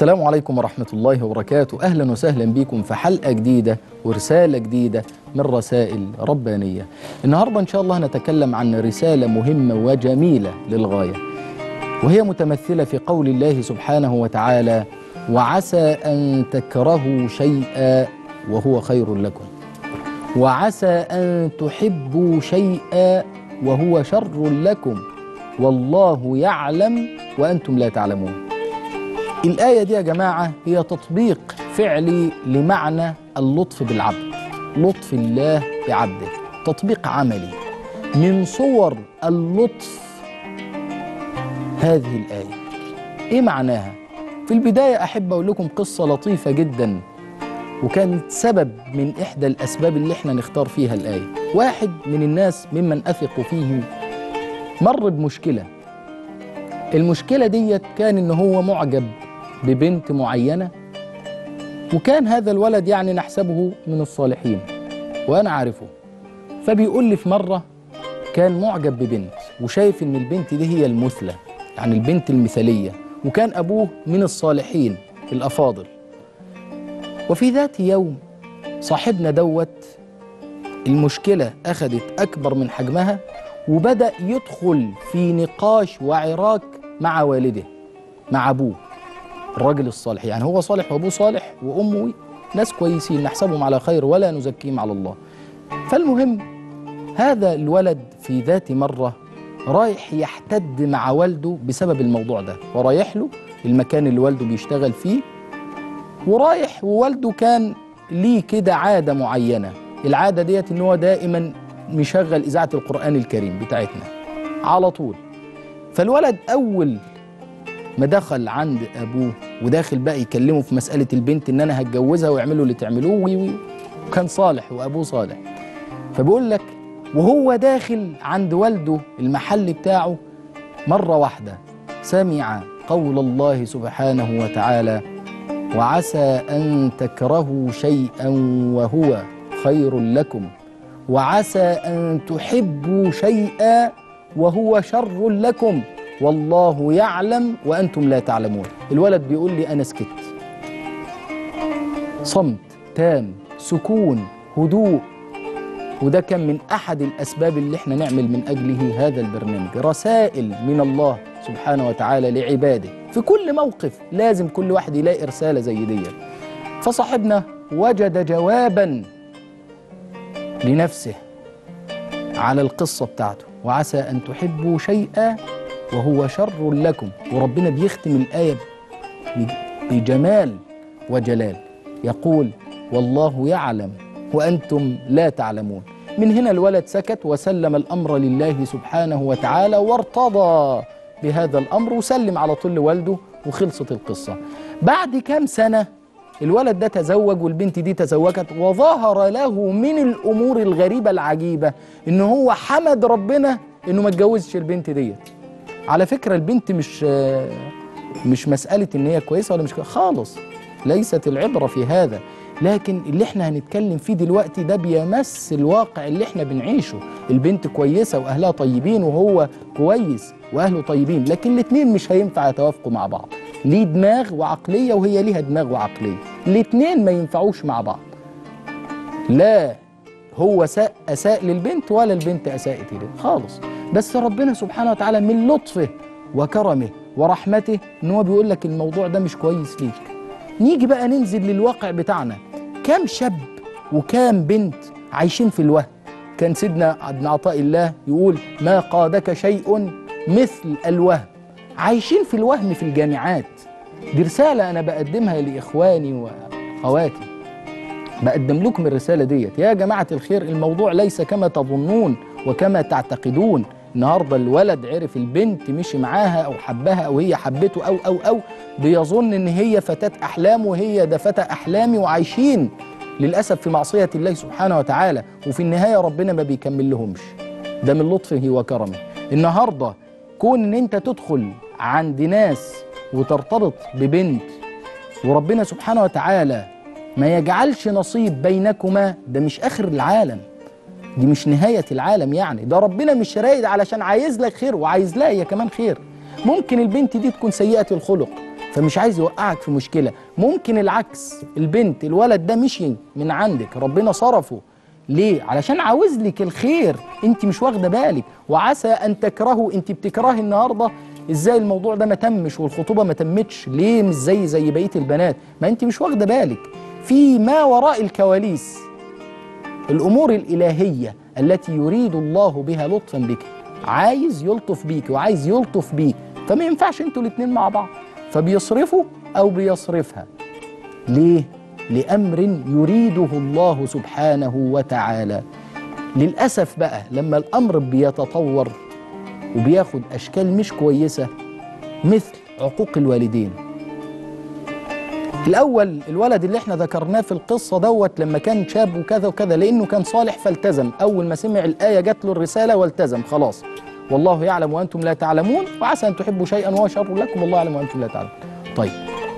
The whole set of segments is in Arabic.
السلام عليكم ورحمة الله وبركاته. أهلا وسهلا بكم في حلقة جديدة ورسالة جديدة من رسائل ربانية. النهاردة إن شاء الله نتكلم عن رسالة مهمة وجميلة للغاية وهي متمثلة في قول الله سبحانه وتعالى وعسى أن تكرهوا شيئا وهو خير لكم وعسى أن تحبوا شيئا وهو شر لكم والله يعلم وأنتم لا تعلمون. الآية دي يا جماعة هي تطبيق فعلي لمعنى اللطف بالعبد لطف الله بعبده تطبيق عملي. من صور اللطف هذه الآية. إيه معناها؟ في البداية أحب أقول لكم قصة لطيفة جدا وكانت سبب من إحدى الأسباب اللي إحنا نختار فيها الآية. واحد من الناس ممن أثق فيهم مر بمشكلة. المشكلة ديت كان إن هو معجب ببنت معينة. وكان هذا الولد يعني نحسبه من الصالحين وأنا عارفه. فبيقول لي في مرة كان معجب ببنت وشايف إن البنت دي هي المثلى يعني البنت المثالية وكان أبوه من الصالحين الأفاضل. وفي ذات يوم صاحبنا دوت المشكلة أخذت أكبر من حجمها وبدأ يدخل في نقاش وعراك مع والده مع أبوه. الراجل الصالح. يعني هو صالح وأبوه صالح وأمه ناس كويسين نحسبهم على خير ولا نزكيهم على الله. فالمهم هذا الولد في ذات مرة رايح يحتد مع والده بسبب الموضوع ده. ورايح له المكان اللي والده بيشتغل فيه. ورايح ووالده كان ليه كده عادة معينة. العادة ديت إن هو دائما مشغل إذاعة القرآن الكريم بتاعتنا على طول. فالولد أول ما دخل عند أبوه وداخل بقى يكلمه في مسألة البنت إن أنا هتجوزها ويعملوا اللي تعملوه وي وي وكان صالح وأبوه صالح. فبيقول لك وهو داخل عند والده المحل بتاعه مرة واحدة سمع قول الله سبحانه وتعالى وعسى أن تكرهوا شيئا وهو خير لكم وعسى أن تحبوا شيئا وهو شر لكم. والله يعلم وأنتم لا تعلمون. الولد بيقول لي أنا سكت. صمت تام سكون هدوء. وده كان من أحد الأسباب اللي إحنا نعمل من أجله هذا البرنامج. رسائل من الله سبحانه وتعالى لعباده. في كل موقف لازم كل واحد يلاقي رسالة زي دي. فصاحبنا وجد جوابا لنفسه على القصة بتاعته. وعسى أن تحبوا شيئا وهو شر لكم. وربنا بيختم الآية بجمال وجلال. يقول والله يعلم وأنتم لا تعلمون. من هنا الولد سكت وسلم الأمر لله سبحانه وتعالى وارتضى بهذا الأمر وسلم على طول لوالده وخلصت القصة. بعد كام سنة الولد ده تزوج والبنت دي تزوجت وظهر له من الأمور الغريبة العجيبة إن هو حمد ربنا إنه ما اتجوزش البنت ديت. على فكرة البنت مش مش مسألة إن هي كويسة ولا مش كويسة خالص. ليست العبرة في هذا. لكن اللي إحنا هنتكلم فيه دلوقتي ده بيمس الواقع اللي إحنا بنعيشه. البنت كويسة وأهلها طيبين وهو كويس وأهله طيبين. لكن الاتنين مش هينفع يتوافقوا مع بعض. ليه دماغ وعقلية وهي ليها دماغ وعقلية. الاتنين ما ينفعوش مع بعض. لا هو ساء أساء للبنت ولا البنت أساءت إليه خالص. بس ربنا سبحانه وتعالى من لطفه وكرمه ورحمته إن هو بيقول لك الموضوع ده مش كويس ليك. نيجي بقى ننزل للواقع بتاعنا. كام شاب وكام بنت عايشين في الوهم؟ كان سيدنا ابن عطاء الله يقول ما قادك شيء مثل الوهم عايشين في الوهم في الجامعات. دي رسالة أنا بقدمها لإخواني وأخواتي. بقدم لكم الرسالة ديت. يا جماعة الخير الموضوع ليس كما تظنون وكما تعتقدون. النهارده الولد عرف البنت مشي معاها أو حبها أو هي حبته أو أو أو بيظن إن هي فتاة احلامه وهي ده فتى أحلامي وعايشين. للأسف في معصية الله سبحانه وتعالى وفي النهاية ربنا ما بيكمل لهمش ده من لطفه وكرمه. النهارده كون إن أنت تدخل عند ناس وترتبط ببنت وربنا سبحانه وتعالى ما يجعلش نصيب بينكما ده مش آخر العالم. دي مش نهاية العالم يعني. ده ربنا مش رايد علشان عايز لك خير وعايز لها هي كمان خير. ممكن البنت دي تكون سيئة الخلق فمش عايز يوقعك في مشكلة. ممكن العكس البنت الولد ده مشي من عندك ربنا صرفه. ليه؟ علشان عاوز لك الخير. انت مش واخدة بالك. وعسى أن تكرهوا انت بتكرهي النهارده. إزاي الموضوع ده ما تمش والخطوبة ما تمتش؟ ليه مش زي زي بقية البنات؟ ما انت مش واخدة بالك. في ما وراء الكواليس. الأمور الإلهية التي يريد الله بها لطفا بك. عايز يلطف بيك وعايز يلطف بيك. فما ينفعش أنتوا الاتنين مع بعض. فبيصرفوا أو بيصرفها. ليه؟ لأمر يريده الله سبحانه وتعالى. للأسف بقى لما الأمر بيتطور وبياخد أشكال مش كويسة مثل عقوق الوالدين. الأول الولد اللي إحنا ذكرناه في القصة دوت لما كان شاب وكذا وكذا لأنه كان صالح فالتزم. أول ما سمع الآية جات له الرسالة والتزم خلاص. والله يعلم وأنتم لا تعلمون وعسى أن تحبوا شيئا وهو شر لكم والله يعلم وأنتم لا تعلمون. طيب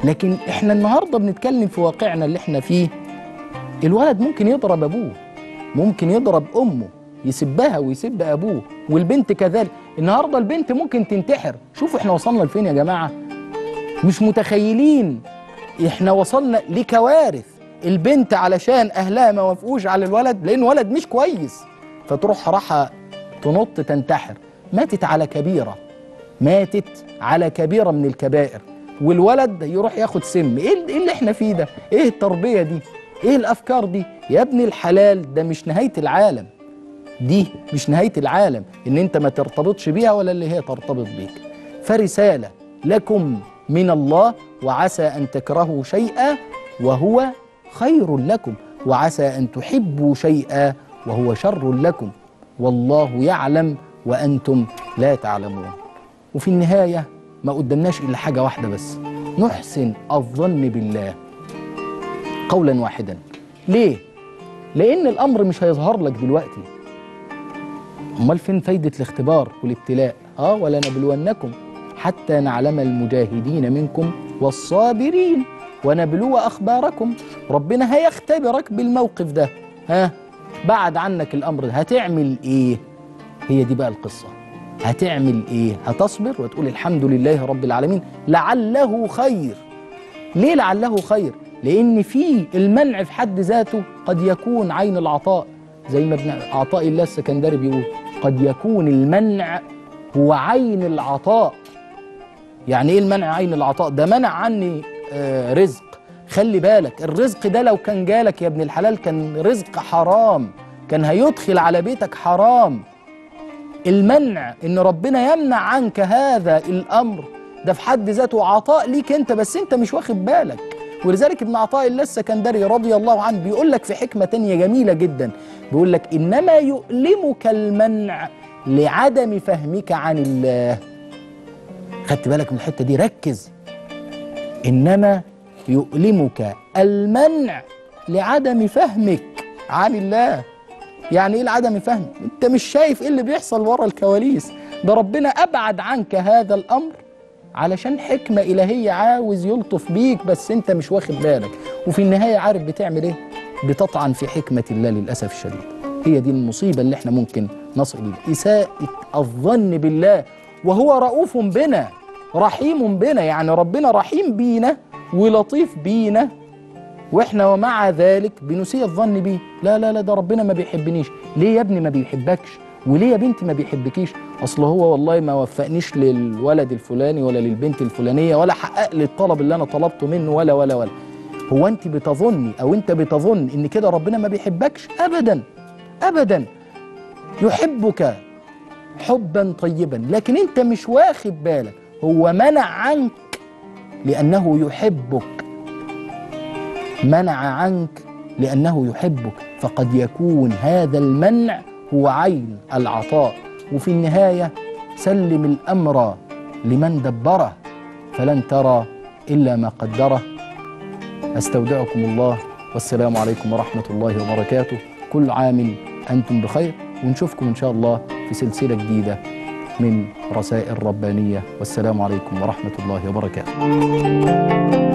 لكن إحنا النهارده بنتكلم في واقعنا اللي إحنا فيه. الولد ممكن يضرب أبوه ممكن يضرب أمه يسبها ويسب أبوه والبنت كذلك. النهارده البنت ممكن تنتحر. شوفوا إحنا وصلنا لفين يا جماعة؟ مش متخيلين. إحنا وصلنا لكوارث. البنت علشان أهلها ما وافقوش على الولد لأن ولد مش كويس. فتروح راحة تنط تنتحر. ماتت على كبيرة. ماتت على كبيرة من الكبائر. والولد يروح ياخد سم. إيه إيه اللي إحنا فيه ده؟ إيه التربية دي؟ إيه الأفكار دي؟ يا ابن الحلال ده مش نهاية العالم. دي مش نهاية العالم. إن أنت ما ترتبطش بيها ولا اللي هي ترتبط بيك. فرسالة لكم. من الله وعسى أن تكرهوا شيئا وهو خير لكم وعسى أن تحبوا شيئا وهو شر لكم. والله يعلم وأنتم لا تعلمون. وفي النهاية ما قدمناش إلا حاجة واحدة بس نحسن الظن بالله. قولا واحدا. ليه؟ لأن الأمر مش هيظهر لك دلوقتي. أمال فين فايدة الاختبار والابتلاء؟ آه ولنبلونكم حتى نعلم المجاهدين منكم والصابرين ونبلو أخباركم. ربنا هيختبرك بالموقف ده. ها؟ بعد عنك الأمر ده هتعمل إيه؟ هي دي بقى القصة. هتعمل إيه؟ هتصبر وتقول الحمد لله رب العالمين. لعله خير. ليه لعله خير؟ لأن في المنع في حد ذاته قد يكون عين العطاء. زي ما ابن عطاء الله السكندري بيقول قد يكون المنع هو عين العطاء. يعني إيه المنع عين العطاء؟ ده منع عني آه رزق. خلي بالك الرزق ده لو كان جالك يا ابن الحلال كان رزق حرام كان هيدخل على بيتك حرام. المنع إن ربنا يمنع عنك هذا الأمر ده في حد ذاته عطاء ليك أنت بس أنت مش واخد بالك. ولذلك ابن عطاء الله السكندري رضي الله عنه بيقول لك في حكمة تانية جميلة جدا. بيقول لك إنما يؤلمك المنع لعدم فهمك عن الله. خدت بالك من الحتة دي؟ ركز. إنما يؤلمك المنع لعدم فهمك عن الله. يعني إيه لعدم فهم؟ أنت مش شايف إيه اللي بيحصل ورا الكواليس. ده ربنا أبعد عنك هذا الأمر علشان حكمة إلهية عاوز يلطف بيك بس أنت مش واخد بالك. وفي النهاية عارف بتعمل إيه؟ بتطعن في حكمة الله للأسف الشديد. هي دي المصيبة اللي إحنا ممكن نصل إليها. إساءة الظن بالله وهو رؤوف بنا. رحيم بنا يعني ربنا رحيم بينا ولطيف بينا. وإحنا ومع ذلك بنسيء الظن بيه. لا لا لا ده ربنا ما بيحبنيش. ليه يا ابني ما بيحبكش؟ وليه يا بنتي ما بيحبكيش؟ أصل هو والله ما وفقنيش للولد الفلاني ولا للبنت الفلانية ولا حقق لي الطلب اللي أنا طلبته منه ولا ولا ولا. هو أنت بتظني أو أنت بتظن إن كده ربنا ما بيحبكش؟ ابدا ابدا. يحبك حبا طيبا. لكن أنت مش واخد بالك هو منع عنك لأنه يحبك. منع عنك لأنه يحبك. فقد يكون هذا المنع هو عين العطاء. وفي النهاية سلم الأمر لمن دبره فلن ترى إلا ما قدره. أستودعكم الله والسلام عليكم ورحمة الله وبركاته. كل عام أنتم بخير ونشوفكم إن شاء الله في سلسلة جديدة. من رسائل ربانية. والسلام عليكم ورحمة الله وبركاته.